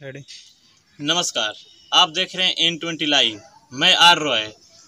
नमस्कार, आप देख रहे हैं एन ट्वेंटी लाइव मैं आर रॉय।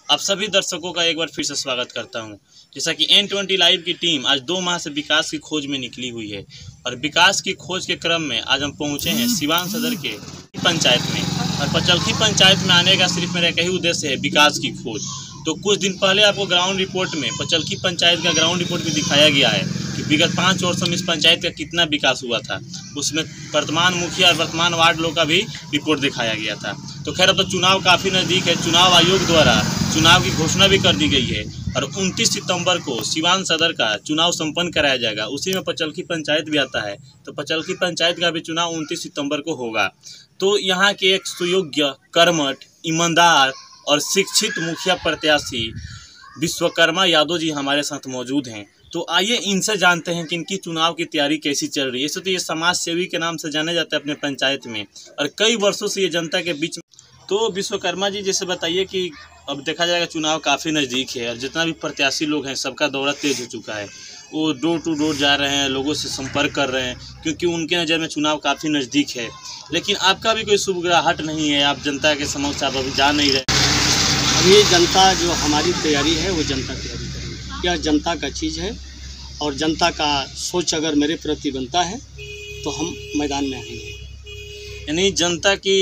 आप सभी दर्शकों का एक बार फिर से स्वागत करता हूँ। जैसा कि एन ट्वेंटी लाइव की टीम आज दो माह से विकास की खोज में निकली हुई है और विकास की खोज के क्रम में आज हम पहुँचे हैं सिवान सदर के पंचायत में। और पचलखी पंचायत में आने का सिर्फ़ मेरा एक ही उद्देश्य है विकास की खोज। तो कुछ दिन पहले आपको ग्राउंड रिपोर्ट में पचलखी पंचायत का ग्राउंड रिपोर्ट भी दिखाया गया है। विगत पाँच वर्षों में इस पंचायत का कितना विकास हुआ था? उसमें वर्तमान मुखिया और वर्तमान वार्ड लोग का भी रिपोर्ट दिखाया गया था। तो खैर, अब तो चुनाव काफ़ी नज़दीक है। चुनाव आयोग द्वारा चुनाव की घोषणा भी कर दी गई है और 29 सितंबर को सिवान सदर का चुनाव संपन्न कराया जाएगा। उसी में पचलखी पंचायत भी आता है। तो पचलखी पंचायत का भी चुनाव 29 सितंबर को होगा। तो यहाँ के एक सुयोग्य, कर्मठ, ईमानदार और शिक्षित मुखिया प्रत्याशी विश्वकर्मा यादव जी हमारे साथ मौजूद हैं। तो आइए इनसे जानते हैं कि इनकी चुनाव की तैयारी कैसी चल रही है। ऐसे तो ये समाज सेवी के नाम से जाने जाते हैं अपने पंचायत में और कई वर्षों से ये जनता के बीच तो विश्वकर्मा जी, जैसे बताइए कि अब देखा जाएगा चुनाव काफ़ी नज़दीक है और जितना भी प्रत्याशी लोग हैं, सबका दौरा तेज हो चुका है। वो डोर टू डोर जा रहे हैं, लोगों से संपर्क कर रहे हैं, क्योंकि उनके नज़र में चुनाव काफ़ी नज़दीक है। लेकिन आपका भी कोई शुभग्राहट नहीं है, आप जनता के समक्ष आप अभी जा नहीं रहे। अभी जनता जो हमारी तैयारी है, वो जनता तैयारी करेगी यह जनता का चीज़ है और जनता का सोच अगर मेरे प्रति बनता है तो हम मैदान में आएँगे। यानी जनता की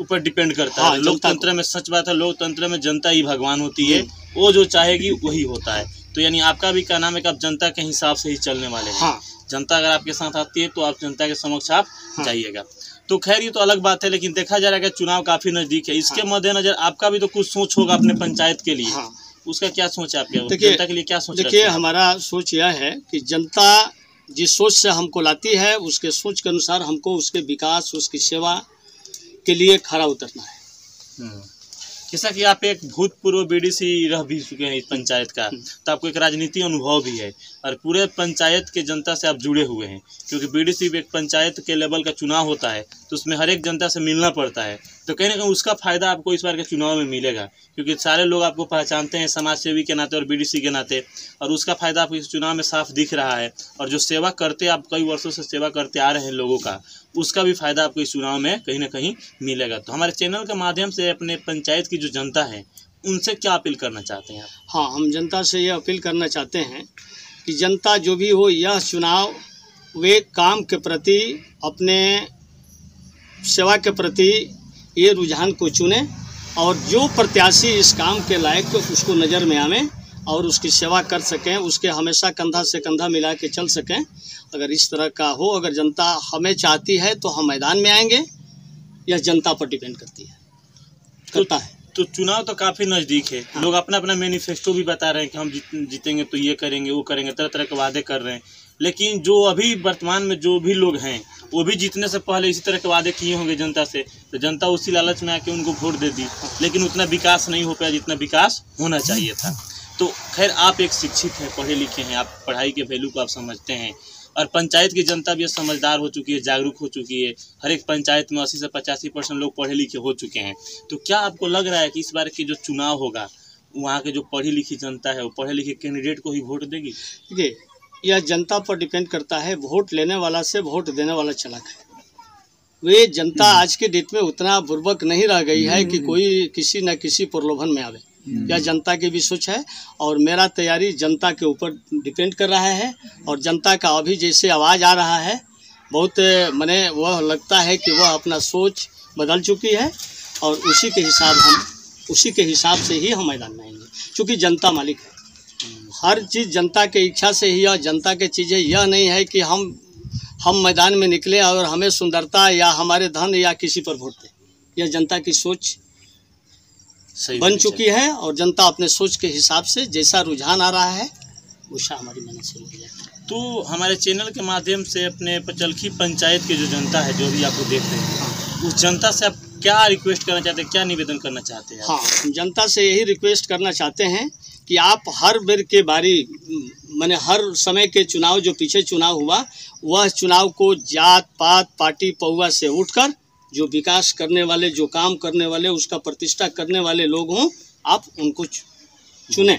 ऊपर डिपेंड करता हाँ, है लोकतंत्र में सच बात है लोकतंत्र में जनता ही भगवान होती है। वो जो चाहेगी वही होता है। तो यानी आपका भी क्या नाम है कि आप जनता के हिसाब से ही चलने वाले हैं। हाँ। जनता अगर आपके साथ आती है तो आप जनता के समक्ष आप हाँ। जाइएगा। तो खैर ये तो अलग बात है लेकिन देखा जा रहा है कि चुनाव काफ़ी नज़दीक है। इसके हाँ। मद्देनजर आपका भी तो कुछ सोच होगा अपने पंचायत के लिए। हाँ। उसका क्या सोच है आपके देखिए- जनता के लिए क्या सोच देखिए हमारा सोच यह है कि जनता जिस सोच से हमको लाती है उसके सोच के अनुसार हमको उसके विकास उसकी सेवा के लिए खड़ा उतरना है हम्म। जैसा कि आप एक भूतपूर्व बीडीसी रह भी चुके हैं इस पंचायत का तो आपको एक राजनीति अनुभव भी है। और पूरे पंचायत के जनता से आप जुड़े हुए हैं, क्योंकि बीडीसी एक पंचायत के लेवल का चुनाव होता है तो उसमें हर एक जनता से मिलना पड़ता है। तो कहीं ना कहीं उसका फ़ायदा आपको इस बार के चुनाव में मिलेगा, क्योंकि सारे लोग आपको पहचानते हैं समाज सेवी के नाते और बीडीसी के नाते, और उसका फ़ायदा आपको इस चुनाव में साफ़ दिख रहा है। और जो सेवा करते, आप कई वर्षों से सेवा करते आ रहे हैं लोगों का उसका भी फ़ायदा आपको इस चुनाव में कहीं ना कहीं मिलेगा। तो हमारे चैनल के माध्यम से अपने पंचायत की जो जनता है, उनसे क्या अपील करना चाहते हैं हाँ हम जनता से ये अपील करना चाहते हैं कि जनता जो भी हो, यह चुनाव, वे काम के प्रति, अपने सेवा के प्रति ये रुझान को चुने और जो प्रत्याशी इस काम के लायक तो उसको नज़र में आवे और उसकी सेवा कर सकें उसके हमेशा कंधा से कंधा मिला के चल सकें। अगर इस तरह का हो अगर जनता हमें चाहती है तो हम मैदान में आएँगे। यह जनता पर डिपेंड करती है। करता है। तो चुनाव तो काफ़ी नज़दीक है। हाँ। लोग अपना अपना मैनिफेस्टो भी बता रहे हैं कि हम जीत जीतेंगे तो ये करेंगे वो करेंगे तरह तरह के वादे कर रहे हैं। लेकिन जो अभी वर्तमान में जो भी लोग हैं वो भी जीतने से पहले इसी तरह के वादे किए होंगे जनता से। तो जनता उसी लालच में आके उनको वोट दे दी। लेकिन उतना विकास नहीं हो पाया जितना विकास होना चाहिए था। तो खैर आप एक शिक्षित हैं पढ़े लिखे हैं आप पढ़ाई के वैल्यू को आप समझते हैं। और पंचायत की जनता भी समझदार हो चुकी है जागरूक हो चुकी है। हर एक पंचायत में अस्सी से पचासी परसेंट लोग पढ़े लिखे हो चुके हैं। तो क्या आपको लग रहा है कि इस बार की जो चुनाव होगा वहाँ के जो पढ़ी लिखी जनता है वो पढ़े लिखे कैंडिडेट को ही वोट देगी? देखिए यह जनता पर डिपेंड करता है वोट लेने वाला से वोट देने वाला चलक है। वे जनता आज के डेट में उतना बुर्बक नहीं रह गई है कि कोई किसी न किसी प्रलोभन में आवे। यह जनता की भी सोच है? और मेरा तैयारी जनता के ऊपर डिपेंड कर रहा है और जनता का अभी जैसे आवाज़ आ रहा है, बहुत, मने वह लगता है कि वह अपना सोच बदल चुकी है और उसी के हिसाब हम, उसी के हिसाब से ही हम मैदान में आएँगे। क्योंकि जनता मालिक है। हर चीज़ जनता के इच्छा से ही या जनता के चीज़ें, यह नहीं है कि हम हम मैदान में निकले और हमें सुंदरता या हमारे धन या किसी पर वोट दें। यह जनता की सोच बन चुकी है और जनता अपने सोच के हिसाब से जैसा रुझान आ रहा है वैसा हमारी मेहनत से जाता है। तो हमारे चैनल के माध्यम से अपने पचलखी पंचायत की जो जनता है जो भी आपको देख रहे हैं उस जनता से आप क्या रिक्वेस्ट करना चाहते हैं क्या निवेदन करना चाहते हैं हाँ जनता से यही रिक्वेस्ट करना चाहते हैं कि आप हर बेर के बारी मैंने हर समय के चुनाव जो पीछे चुनाव हुआ वह चुनाव को जात पात पार्टी पौवा से उठकर जो विकास करने वाले, जो काम करने वाले, उसका प्रतिष्ठा करने वाले लोग हों, आप उनको चुने।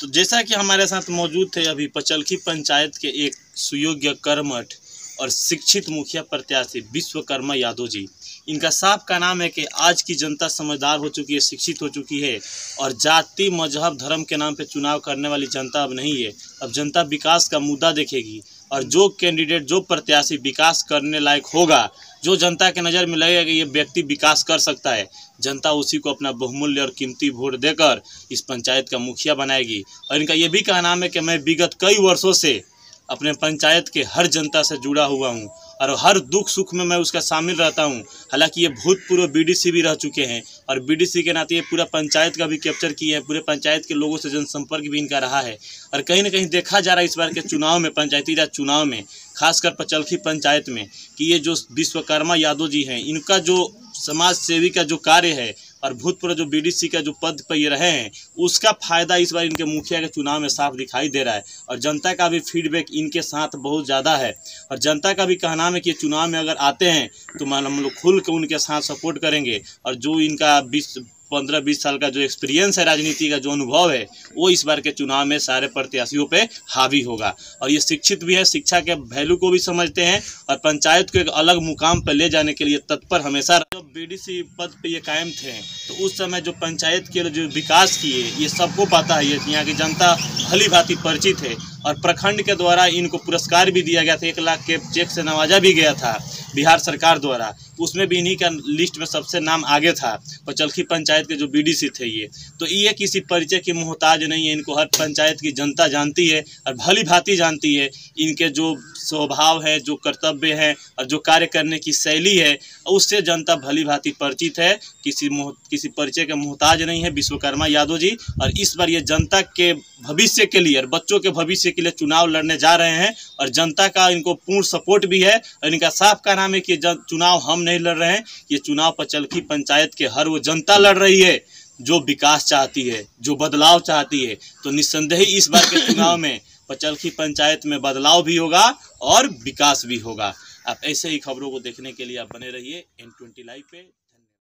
तो जैसा कि हमारे साथ मौजूद थे अभी पचलखी पंचायत के एक सुयोग्य कर्मठ और शिक्षित मुखिया प्रत्याशी विश्वकर्मा यादव जी इनका साफ़ का नाम है कि आज की जनता समझदार हो चुकी है, शिक्षित हो चुकी है और जाति, मज़हब, धर्म के नाम पे चुनाव करने वाली जनता अब नहीं है। अब जनता विकास का मुद्दा देखेगी और जो कैंडिडेट, जो प्रत्याशी विकास करने लायक होगा, जो जनता के नज़र में लगेगा कि ये व्यक्ति विकास कर सकता है, जनता उसी को अपना बहुमूल्य और कीमती वोट देकर इस पंचायत का मुखिया बनाएगी। और इनका ये भी कहना है कि मैं विगत कई वर्षों से अपने पंचायत के हर जनता से जुड़ा हुआ हूँ और हर दुख सुख में मैं उसका शामिल रहता हूँ। हालाँकि ये भूतपूर्व बीडीसी भी रह चुके हैं और बीडीसी के नाते ये पूरा पंचायत का भी कैप्चर किए हैं, पूरे पंचायत के लोगों से जनसंपर्क भी इनका रहा है। और कहीं ना कहीं देखा जा रहा है इस बार के चुनाव में, पंचायती राज चुनाव में, खासकर पचलखी पंचायत में, कि ये जो विश्वकर्मा यादव जी हैं, इनका जो समाज सेवी का जो कार्य है और भूतपूर्व जो बीडीसी का जो पद पर ये रहे हैं, उसका फ़ायदा इस बार इनके मुखिया के चुनाव में साफ़ दिखाई दे रहा है। और जनता का भी फीडबैक इनके साथ बहुत ज़्यादा है। और जनता का भी कहना है कि चुनाव में अगर आते हैं तो हम लोग खुल के उनके साथ सपोर्ट करेंगे। और जो इनका बीस पंद्रह बीस साल का जो एक्सपीरियंस है राजनीति का, जो अनुभव है, वो इस बार के चुनाव में सारे प्रत्याशियों पे हावी होगा। और ये शिक्षित भी है, शिक्षा के वैल्यू को भी समझते हैं और पंचायत को एक अलग मुकाम पर ले जाने के लिए तत्पर हमेशा जब बीडीसी पद पे ये कायम थे तो उस समय जो पंचायत के जो विकास किए, ये सबको पता है, ये यहाँ की जनता भली भांति परिचित है। और प्रखंड के द्वारा इनको पुरस्कार भी दिया गया था, एक लाख के चेक से नवाजा भी गया था, बिहार सरकार द्वारा। उसमें भी इन्हीं का लिस्ट में सबसे नाम आगे था। पचलखी पंचायत के जो बीडीसी थे ये। तो ये किसी परिचय की मोहताज नहीं है, इनको हर पंचायत की जनता जानती है और भली भांति जानती है। इनके जो स्वभाव है, जो कर्तव्य है और जो कार्य करने की शैली है, उससे जनता भली भांति परिचित है। किसी किसी परिचय के मोहताज नहीं है, विश्वकर्मा यादव जी। और इस बार ये जनता के भविष्य के लिए और बच्चों के भविष्य के लिए चुनाव लड़ने जा रहे हैं। और जनता का इनको पूर्ण सपोर्ट भी है और इनका साफ़ का नाम है कि चुनाव हम नहीं लड़ रहे हैं। ये चुनाव पचलखी पंचायत के हर वो जनता लड़ रही है, जो विकास चाहती है, जो बदलाव चाहती है। तो निस्संदेह इस बार के चुनाव में पचलखी पंचायत में बदलाव भी होगा और विकास भी होगा। आप ऐसे ही खबरों को देखने के लिए आप बने रहिए एन ट्वेंटी लाइव पे।